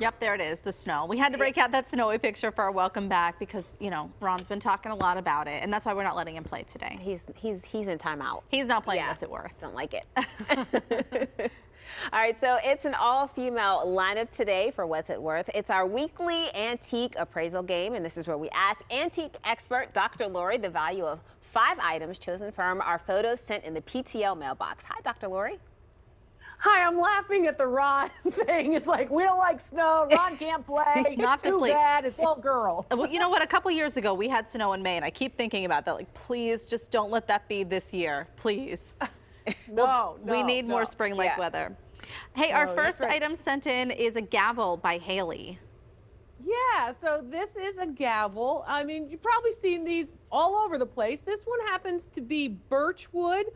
Yep, there it is, the snow. We had to break out that snowy picture for our welcome back because, you know, Ron's been talking a lot about it, and that's why we're not letting him play today. He's he's he's in timeout. He's not playing Yeah. What's It Worth. Don't like it. All right, so it's an all-female lineup today for What's It Worth. It's our weekly antique appraisal game, and this is where we ask antique expert Dr. Lori the value of five items chosen from our photos sent in the PTL mailbox. Hi, Dr. Lori. Hi, I'm laughing at the Ron thing. It's like we don't like snow. Ron can't play. Not this Too bad. It's all girls. Well, you know what? A couple years ago, we had snow in May, and I keep thinking about that. Like, please, just don't let that be this year, please. No, we no, need more spring-like Yeah. weather. Hey, our No, first right. item sent in is a gavel by Haley. Yeah, so this is a gavel. I mean, you've probably seen these all over the place. This one happens to be birch wood.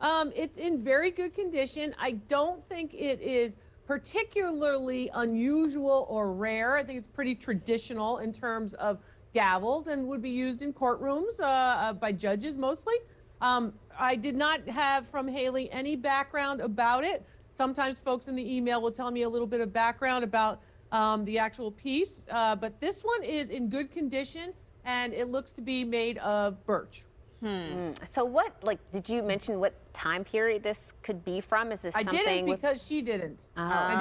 Um, it's in very good condition. I don't think it is particularly unusual or rare. I think it's pretty traditional in terms of gavels and would be used in courtrooms uh, uh, by judges mostly. Um, I did not have from Haley any background about it. Sometimes folks in the email will tell me a little bit of background about um, the actual piece, uh, but this one is in good condition and it looks to be made of birch. So what, like, did you mention what time period this could be from? Is this I didn't with- because she didn't. I Oh.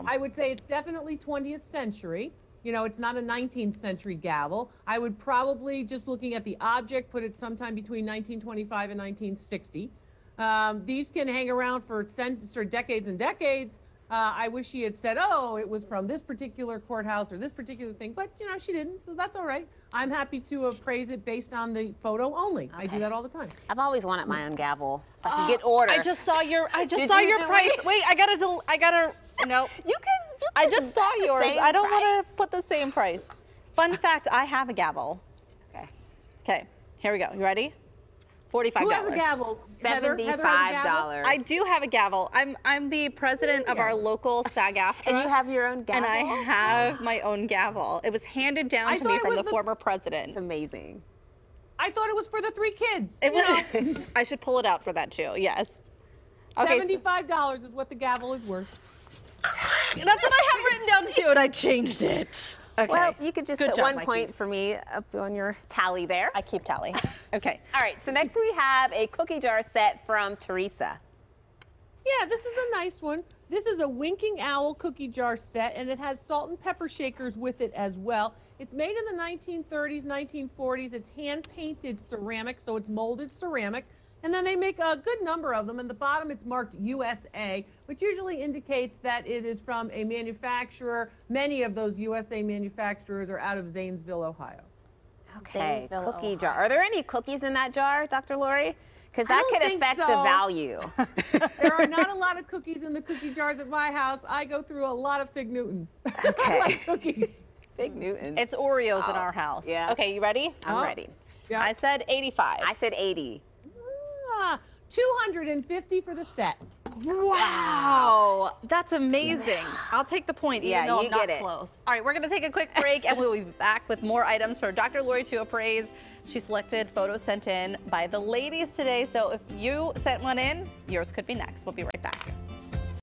didn't. I would say it's definitely 20th century. You know, it's not a 19th century gavel. I would probably, just looking at the object, put it sometime between 1925 and 1960. Um, these can hang around for, cent- for decades and decades. Uh, I wish she had said, oh, it was from this particular courthouse or this particular thing, but you know, she didn't, so that's all right. I'm happy to appraise it based on the photo only. I do that all the time. I've always wanted my own gavel so I can get order. I just saw your. I just Did saw you your price. it? Wait, I gotta. Del- I gotta. No. you can. You I just saw yours. I don't wanna put the same price. Fun fact: I have a gavel. Okay. Okay, here we go. You ready? Forty-five Who dollars. has a gavel? Heather? Heather has a Seventy-five gavel? dollars. I do have a gavel. I'm I'm the president of our local SAG-AFTRA. And you have your own gavel. and I have my own gavel. It was handed down I to me from the, the- former president. It's amazing. I thought it was for the three kids. It was. I should pull it out for that too. Yes. Okay. Seventy-five dollars is what the gavel is worth. that's what I have written down too, and I changed it. Okay. Well, you could just Good put job, one Mikey. point for me up on your tally there. I keep tally. Okay. All right, so next we have a cookie jar set from Teresa. Yeah, this is a nice one. This is a Winking Owl cookie jar set, and it has salt and pepper shakers with it as well. It's made in the 1930s, 1940s. It's hand painted ceramic, so it's molded ceramic. And then they make a good number of them. And the bottom, it's marked USA, which usually indicates that it is from a manufacturer. Many of those USA manufacturers are out of Zanesville, Ohio. Okay, Zanesville, cookie jar. Are there any cookies in that jar, Dr. Lori? Because that don't could think affect the value. There are not a lot of cookies in the cookie jars at my house. I go through a lot of Fig Newtons. Okay. I like cookies. Fig Newtons. It's Oreos in our house. yeah. Okay, you ready? I'm Oh. ready. Yeah. I said 85. I said 80. Ah, 250 for the set. Wow, that's amazing. I'll take the point, even Yeah, though you I'm not close. All right, we're going to take a quick break, and we'll be back with more items for Dr. Lori to appraise. She selected photos sent in by the ladies today, so if you sent one in, yours could be next. We'll be right back.